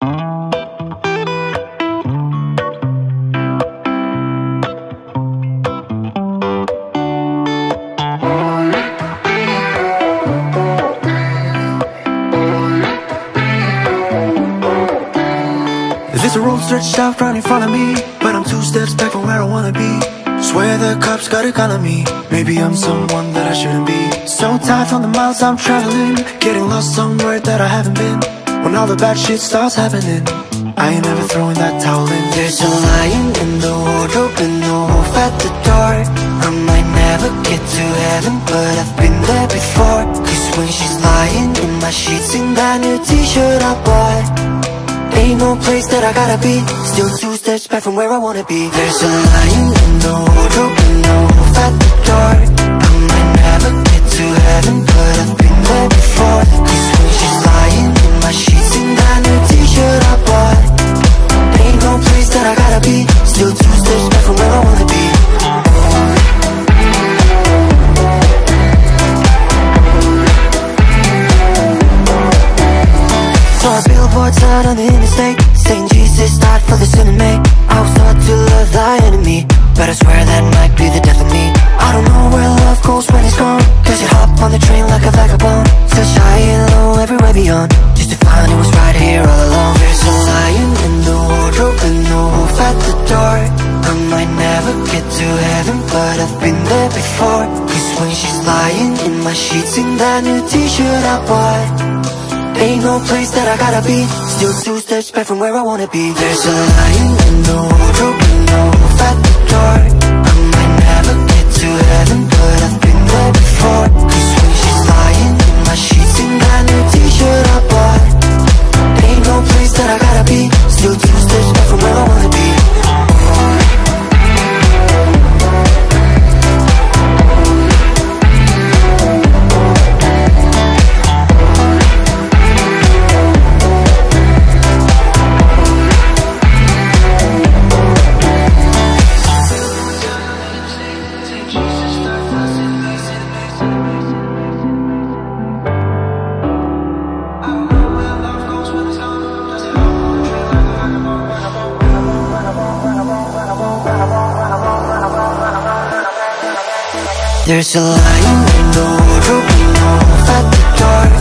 There's a road stretched out right in front of me. But I'm two steps back from where I wanna be. Swear the cops gotta call on me. Maybe I'm someone that I shouldn't be. So tired from the miles I'm traveling. Getting lost somewhere that I haven't been When all the bad shit starts happening I ain't never throwing that towel in There's a lion in the wardrobe and the wolf at the door. I might never get to heaven but I've been there before. Cause when she's lying in my sheets in that new t-shirt I bought Ain't no place that I gotta be. Still two steps back from where I wanna be. There's a lion in the wardrobe and no wolf at the door sign on the interstate Saying Jesus died for the sin of me. I was taught to love thy enemy. But I swear that might be the death of me. I don't know where love goes when it's gone. Cause you hop on the train like a vagabond Still shy and low everywhere beyond. Just to find it was right here all along. There's a lion in the wardrobe and the wolf at the door. I might never get to heaven but I've been there before. Cause when she's lying in my sheets in that new t-shirt I bought Ain't no place that I gotta be. Still two steps back from where I wanna be. There's a lion in the wardrobe no wolf There's a light in the room, at the dark.